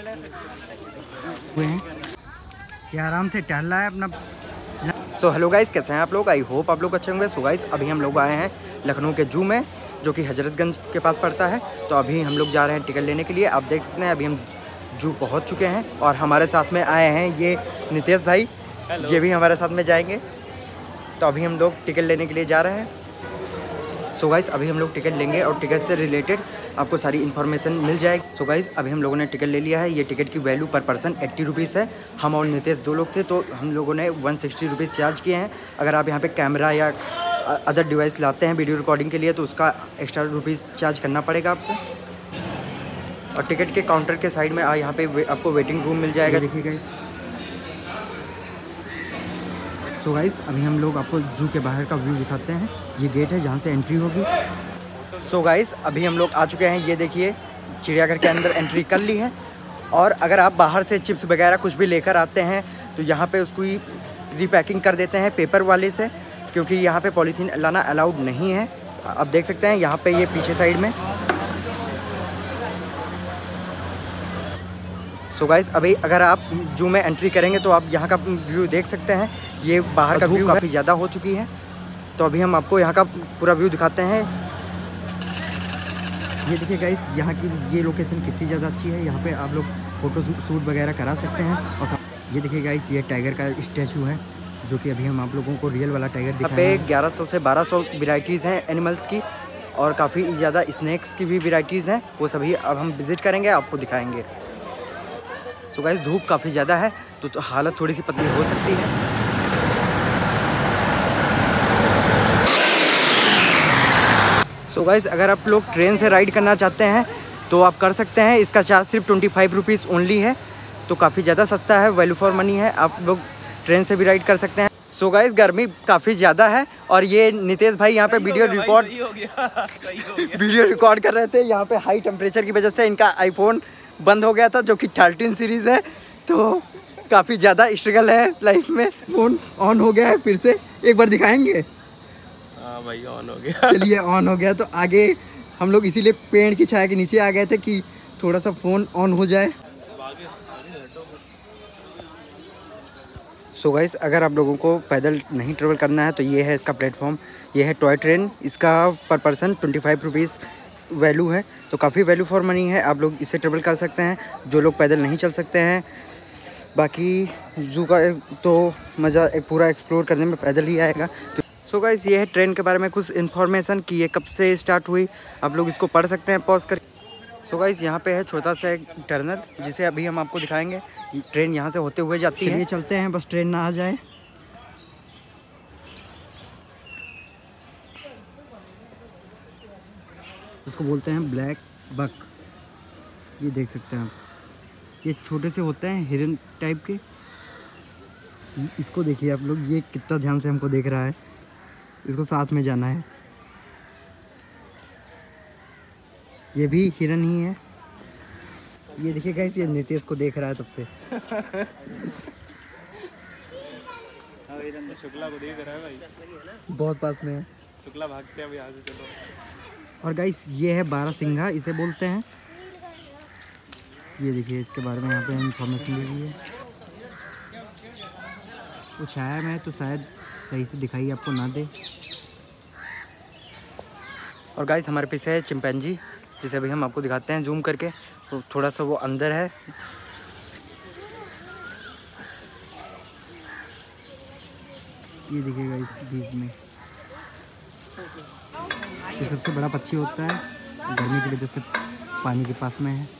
हुए हैं ये आराम से टहल रहा है अपना। सो हेलो गाइस कैसे हैं आप लोग? आई होप आप लोग अच्छे होंगे। सो गाइस अभी हम लोग आए हैं लखनऊ के जू में जो कि हजरतगंज के पास पड़ता है। तो अभी हम लोग जा रहे हैं टिकट लेने के लिए। आप देख सकते हैं अभी हम जू पहुँच चुके हैं और हमारे साथ में आए हैं ये नितेश भाई। Hello. ये भी हमारे साथ में जाएँगे। तो अभी हम लोग टिकट लेने के लिए जा रहे हैं। सो गाइस अभी हम लोग टिकट लेंगे और टिकट से रिलेटेड आपको सारी इन्फॉर्मेशन मिल जाएगी। सो गाइस अभी हम लोगों ने टिकट ले लिया है। ये टिकट की वैल्यू पर पर्सन एट्टी रुपीज़ है। हम और नितेश दो लोग थे तो हम लोगों ने वन सिक्सटी रुपीज़ चार्ज किए हैं। अगर आप यहाँ पर कैमरा या अदर डिवाइस लाते हैं वीडियो रिकॉर्डिंग के लिए तो उसका एक्स्ट्रा रुपीज़ चार्ज करना पड़ेगा आपको। और टिकट के काउंटर के साइड में यहाँ पे आपको वेटिंग रूम मिल जाएगा। देखिए गाइस सो गाइस अभी हम लोग आपको जू के बाहर का व्यू दिखाते हैं। ये गेट है जहाँ से एंट्री होगी। सो गाइस अभी हम लोग आ चुके हैं। ये देखिए, चिड़ियाघर के अंदर एंट्री कर ली है। और अगर आप बाहर से चिप्स वगैरह कुछ भी लेकर आते हैं तो यहाँ पे उसको रीपैकिंग कर देते हैं पेपर वाले से, क्योंकि यहाँ पे पॉलीथीन लाना अलाउड नहीं है। आप देख सकते हैं, यहाँ पे ये पीछे साइड में। सो so गाइस अभी अगर आप जू में एंट्री करेंगे तो आप यहाँ का व्यू देख सकते हैं। ये बाहर का व्यू काफ़ी ज़्यादा हो चुकी है। तो अभी हम आपको यहाँ का पूरा व्यू दिखाते हैं। ये देखिए गाइस यहाँ की ये लोकेशन कितनी ज़्यादा अच्छी है। यहाँ पे आप लोग फ़ोटो शूट वगैरह करा सकते हैं। और ये देखिए गाइस ये टाइगर का स्टैचू है जो कि अभी हम आप लोगों को रियल वाला टाइगर यहाँ पे 1100 से 1200 वेराइटीज़ हैं एनिमल्स की और काफ़ी ज़्यादा स्नैक्स की भी वेराइटीज़ हैं। वो सभी अब हम विज़िट करेंगे आपको दिखाएँगे। सो गाइस धूप काफ़ी ज़्यादा है तो, तो हालत थोड़ी सी पतली हो सकती है। सो गाइस अगर आप लोग ट्रेन से राइड करना चाहते हैं तो आप कर सकते हैं। इसका चार्ज सिर्फ़ ट्वेंटी फाइव रुपीज़ ओनली है। तो काफ़ी ज़्यादा सस्ता है वैल्यू फॉर मनी है। आप लोग ट्रेन से भी राइड कर सकते हैं। सो so गाइस गर्मी काफ़ी ज़्यादा है। और ये नितेश भाई यहाँ पे वीडियो रिकॉर्ड वीडियो रिकॉर्ड कर रहे थे। यहाँ पे हाई टेम्परेचर की वजह से इनका आईफोन बंद हो गया था जो कि थर्टीन सीरीज़ है। तो काफ़ी ज़्यादा स्ट्रगल है लाइफ में। फ़ोन ऑन हो गया है फिर से एक बार दिखाएँगे? हाँ भाई ऑन हो गया। चलिए ऑन हो गया। तो आगे हम लोग इसीलिए पेड़ की छाया के नीचे आ गए थे कि थोड़ा सा फ़ोन ऑन हो जाए। सो so गाइस अगर आप लोगों को पैदल नहीं ट्रेवल करना है तो ये है इसका प्लेटफॉर्म ये है टॉय ट्रेन इसका पर person twenty five rupees value है। तो काफ़ी वैल्यू फॉर मनी है। आप लोग इससे ट्रेवल कर सकते हैं। जो लोग पैदल नहीं चल सकते हैं। बाकी जू का तो मज़ा पूरा एक्सप्लोर करने में पैदल ही आएगा। सो so गाइस ये है ट्रेन के बारे में कुछ इन्फॉर्मेशन कि ये कब से स्टार्ट हुई। आप लोग इसको पढ़ सकते हैं पॉज कर। सो so यहाँ पे है छोटा सा एक टर्नल जिसे अभी हम आपको दिखाएँगे। ट्रेन यहाँ से होते हुए जाती है। चलते हैं, बस ट्रेन ना आ जाए। इसको बोलते हैं ब्लैक बक ये देख सकते हैं आप। ये छोटे से होते हैं, हिरन टाइप के। इसको देखिए आप लोग, ये कितना ध्यान से हमको देख रहा है। इसको साथ में जाना है। ये भी हिरन ही है। ये देखिए गाइस ये नितेश को देख रहा है तब से। शुक्ला को देख रहा है भाई। बहुत पास में है। शुक्ला भागते हैं यहाँ से चलो। और गाइस ये है बारह सिंघा इसे बोलते हैं। ये देखिए इसके बारे में यहाँ पे इंफॉर्मेशन दी हुई है। वो छाया में तो शायद सही से दिखाई आपको ना दे। और गाइस हमारे पीछे है चिंपैंजी जिसे अभी हम आपको दिखाते हैं जूम करके। तो थोड़ा सा वो अंदर है। ये देखिएगा इस बीज में। ये सबसे बड़ा पक्षी होता है। गर्मी की वजह से पानी के पास में है।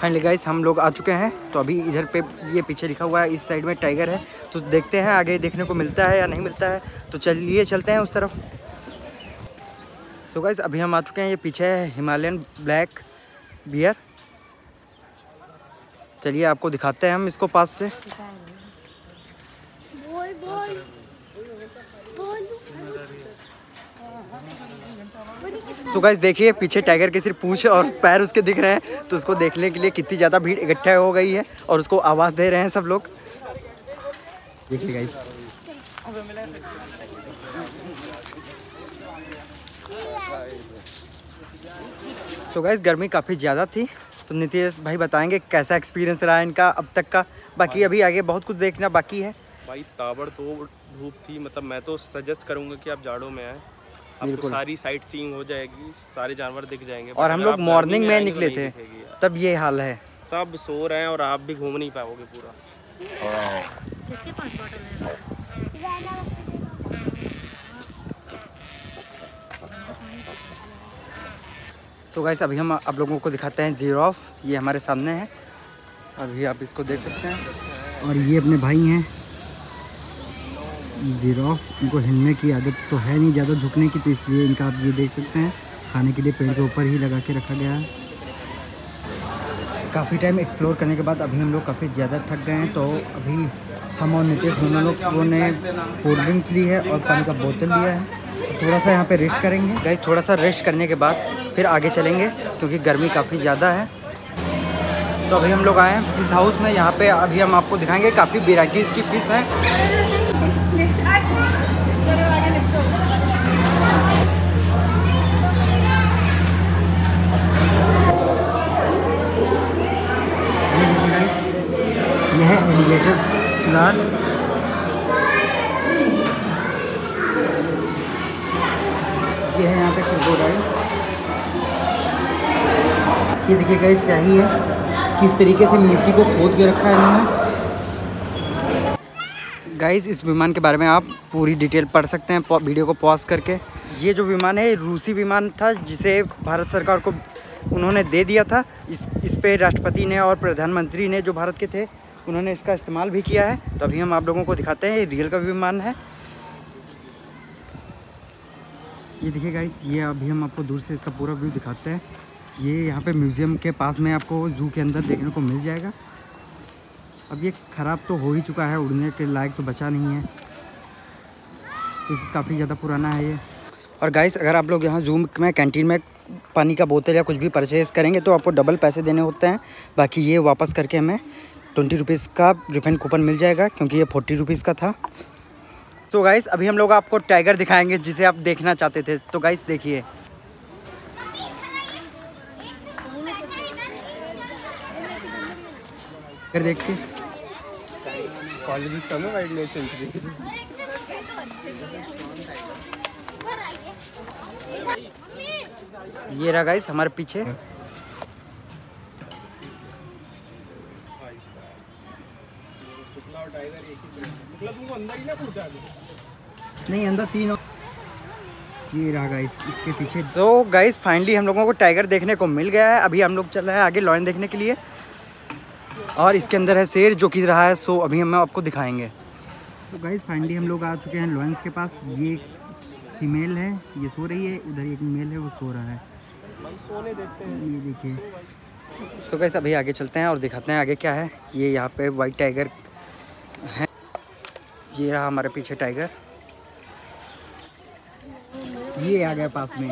फाइनली गाइस हम लोग आ चुके हैं। तो अभी इधर पे ये पीछे लिखा हुआ है, इस साइड में टाइगर है। तो देखते हैं आगे देखने को मिलता है या नहीं मिलता है। तो चलिए चलते हैं उस तरफ़। सो so गाइस अभी हम आ चुके हैं ये पीछे है हिमालयन ब्लैक बियर चलिए आपको दिखाते हैं हम इसको पास से। सो गाइस देखिए, पीछे टाइगर के सिर्फ़ पूछ और पैर उसके दिख रहे हैं तो उसको देखने के लिए कितनी ज़्यादा भीड़ इकट्ठा हो गई है और उसको आवाज़ दे रहे हैं सब लोग। देखिए गाइस सो गाइस गर्मी काफ़ी ज़्यादा थी तो नीतीश भाई बताएँगे कैसा एक्सपीरियंस रहा इनका अब तक का। बाकी अभी आगे बहुत कुछ देखना बाकी है। भाई ताबड़ तो धूप थी मतलब मैं तो सजेस्ट करूँगा कि आप जाड़ों में आए। आपको सारी साइट सीइंग हो जाएगी सारे जानवर दिख जाएँगे और हम लोग मॉर्निंग में तो निकले थे तब ये हाल है। सब सो रहे हैं और आप भी घूम नहीं पाओगे पूरा। किसके पास बॉटल है सो गाइस अभी हम आप लोगों को दिखाते हैं जीरोफ ये हमारे सामने है। अभी आप इसको देख सकते हैं। और ये अपने भाई हैं। जिराफ इनको हिलने की आदत तो है नहीं, ज़्यादा झुकने की तो इसलिए इनका आप ये देख सकते हैं। खाने के लिए पेड़ के ऊपर ही लगा के रखा गया है। काफ़ी टाइम एक्सप्लोर करने के बाद अभी हम लोग काफ़ी ज़्यादा थक गए हैं तो अभी हम और नितेश दोनों लोगों ने कोल्ड ड्रिंक ली है और पानी का बोतल लिया है। थोड़ा सा यहाँ पे रेस्ट करेंगे। गाइस थोड़ा सा रेस्ट करने के बाद फिर आगे चलेंगे, क्योंकि गर्मी काफ़ी ज़्यादा है। तो अभी हम लोग आए हैं फ़िश हाउस में। यहाँ पे अभी हम आपको दिखाएँगे, काफ़ी वेराइटीज़ की फ़िश हैं। यह एलिगेटर गार ये है यहाँ पे क्रोकोडाइल ये देखिए गाइस स्याही है किस तरीके से मिट्टी को खोद के रखा है इन्होंने। गाइस इस विमान के बारे में आप पूरी डिटेल पढ़ सकते हैं वीडियो को पॉज करके। ये जो विमान है रूसी विमान था, जिसे भारत सरकार को उन्होंने दे दिया था। इस इस पे राष्ट्रपति ने और प्रधानमंत्री ने, जो भारत के थे उन्होंने इसका इस्तेमाल भी किया है। तो अभी हम आप लोगों को दिखाते हैं, ये रियल का विमान है। ये देखिए गाइस ये अभी हम आपको दूर से इसका पूरा व्यू दिखाते हैं। ये यहाँ पे म्यूज़ियम के पास में आपको जू के अंदर देखने को मिल जाएगा। अब ये ख़राब तो हो ही चुका है, उड़ने के लायक तो बचा नहीं है। क्योंकि काफ़ी ज़्यादा पुराना है ये। और गाइस अगर आप लोग यहाँ जूम में कैंटीन में पानी का बोतल या कुछ भी परचेज़ करेंगे तो आपको डबल पैसे देने होते हैं। बाकी ये वापस करके हमें ट्वेंटी रुपीज़ का रिफंड कूपन मिल जाएगा, क्योंकि ये फोर्टी रुपीज़ का था। तो गाइस अभी हम लोग आपको टाइगर दिखाएँगे, जिसे आप देखना चाहते थे। तो गाइस देखिए। फिर देख के ये रहा गाइस हमारे पीछे। नहीं अंदर तीन ये रहा गाइस इसके पीछे सो गाइस फाइनली हम लोगों को टाइगर देखने को मिल गया है। अभी हम लोग चल रहे हैं आगे लॉयन देखने के लिए। और इसके अंदर है शेर जो कि रहा है सो अभी हम आपको दिखाएँगे। तो गाइस फाइनली हम लोग आ चुके हैं लॉयंस के पास। ये फीमेल है ये सो रही है। उधर एक मेल है वो सो रहा है। सोने देखते हैं ये देखिए। सो गाइस अभी आगे चलते हैं और दिखाते हैं आगे क्या है। ये यहाँ पे वाइट टाइगर ये रहा हमारे पीछे टाइगर ये आ गया पास में।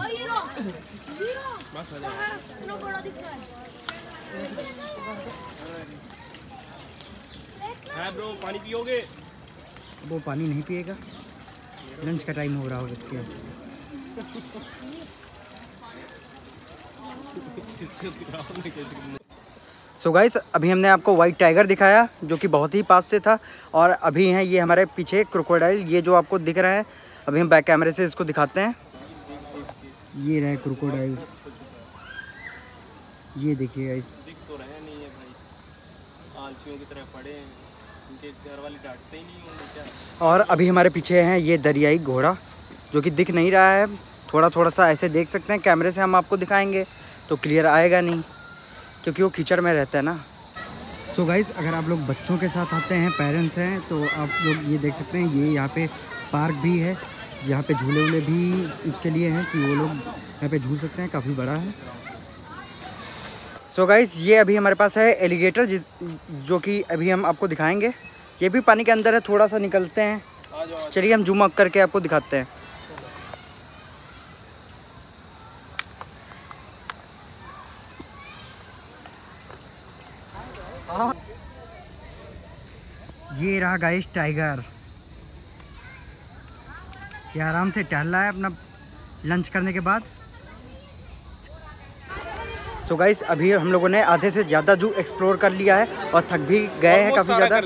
ब्रो पानी पियोगे वो पानी नहीं पिएगा। लंच का टाइम हो रहा होगा इसके। सो so गाइस अभी हमने आपको वाइट टाइगर दिखाया जो कि बहुत ही पास से था और अभी हैं ये हमारे पीछे क्रोकोडाइल ये जो आपको दिख रहा है अभी हम बैक कैमरे से इसको दिखाते हैं। ये रहे क्रोकोडाइल्स ये देखिए गाइस तो रहे नहीं है भाई। आलसियों की तरह पड़े हैं। उनके घर वाले डांटते ही नहीं होंगे क्या? और अभी हमारे पीछे हैं ये दरियाई घोड़ा जो कि दिख नहीं रहा है। थोड़ा थोड़ा सा ऐसे देख सकते हैं कैमरे से हम आपको दिखाएँगे तो क्लियर आएगा नहीं। क्योंकि वो कीचड़ में रहता है ना। सो so गाइज़ अगर आप लोग बच्चों के साथ आते हैं पेरेंट्स हैं तो आप लोग ये देख सकते हैं ये यहाँ पे पार्क भी है यहाँ पे झूले वूले भी उसके लिए हैं कि वो लोग यहाँ पे झूल सकते हैं काफ़ी बड़ा है। सो so गाइज़ ये अभी हमारे पास है एलिगेटर जिस जो कि अभी हम आपको दिखाएँगे। ये भी पानी के अंदर है थोड़ा सा निकलते हैं। चलिए हम जूम अप करके आपको दिखाते हैं। ये रहा गाइस टाइगर ये आराम से टहल रहा है अपना लंच करने के बाद। सो so गाइस अभी हम लोगों ने आधे से ज़्यादा जू एक्सप्लोर कर लिया है और थक भी गए हैं काफ़ी ज़्यादा।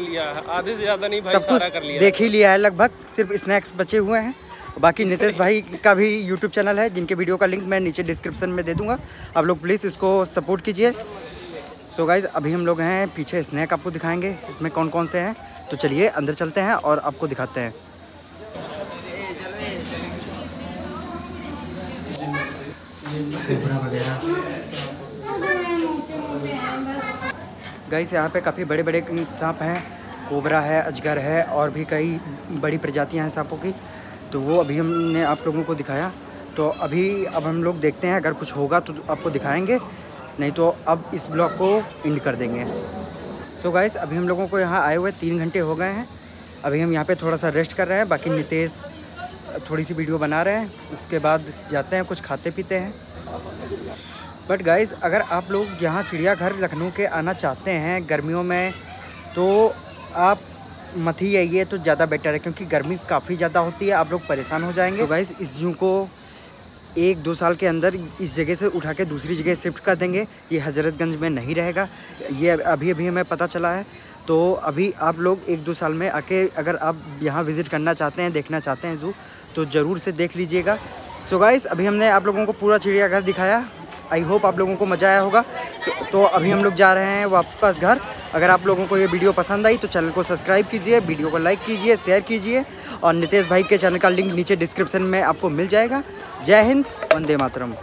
आधे से ज़्यादा नहीं भाई सब कुछ कर लिया देख ही लिया है लगभग सिर्फ़ स्नैक्स बचे हुए हैं। बाकी नितेश भाई का भी यूट्यूब चैनल है जिनके वीडियो का लिंक मैं नीचे डिस्क्रिप्शन में दे दूँगा। आप लोग प्लीज़ इसको सपोर्ट कीजिए। सो so गाइज़ अभी हम लोग हैं, पीछे स्नैक आपको दिखाएँगे, इसमें कौन कौन से हैं। तो चलिए, अंदर चलते हैं और आपको दिखाते हैं। गाइस यहाँ पे काफ़ी बड़े बड़े सांप हैं, कोबरा है, अजगर है और भी कई बड़ी प्रजातियाँ हैं सांपों की। तो वो अभी हमने आप लोगों को दिखाया। तो अभी अब हम लोग देखते हैं, अगर कुछ होगा तो आपको दिखाएँगे। नहीं तो अब इस ब्लॉग को इंड कर देंगे। तो गाइस अभी हम लोगों को यहाँ आए हुए तीन घंटे हो गए हैं। अभी हम यहाँ पे थोड़ा सा रेस्ट कर रहे हैं, बाकी नितेश थोड़ी सी वीडियो बना रहे हैं, उसके बाद जाते हैं, कुछ खाते पीते हैं। बट गाइज़ अगर आप लोग यहाँ चिड़ियाघर लखनऊ के आना चाहते हैं गर्मियों में तो आप मत ही आइए तो ज़्यादा बेटर है, क्योंकि गर्मी काफ़ी ज़्यादा होती है, आप लोग परेशान हो जाएँगे। तो गाइज़ इस जू को एक दो साल के अंदर इस जगह से उठा के दूसरी जगह शिफ्ट कर देंगे। ये हज़रतगंज में नहीं रहेगा। ये अभी अभी हमें पता चला है। तो अभी आप लोग एक दो साल में आके अगर आप यहाँ विज़िट करना चाहते हैं, देखना चाहते हैं जू तो ज़रूर से देख लीजिएगा। सो गाइस अभी हमने आप लोगों को पूरा चिड़ियाघर दिखाया। आई होप आप लोगों को मज़ा आया होगा। तो अभी हम लोग जा रहे हैं वापस घर। अगर आप लोगों को ये वीडियो पसंद आई तो चैनल को सब्सक्राइब कीजिए, वीडियो को लाइक कीजिए, शेयर कीजिए और नितेश भाई के चैनल का लिंक नीचे डिस्क्रिप्शन में आपको मिल जाएगा। जय हिंद, वंदे मातरम।